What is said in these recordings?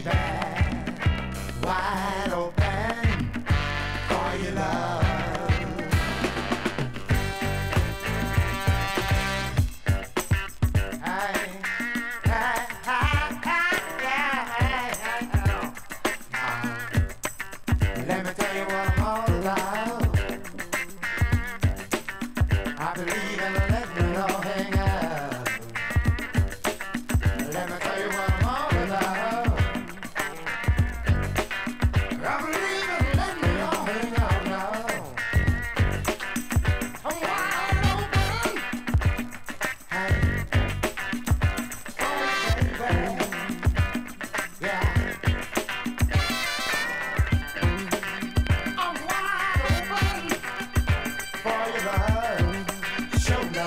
baby. Why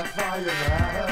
fire, man.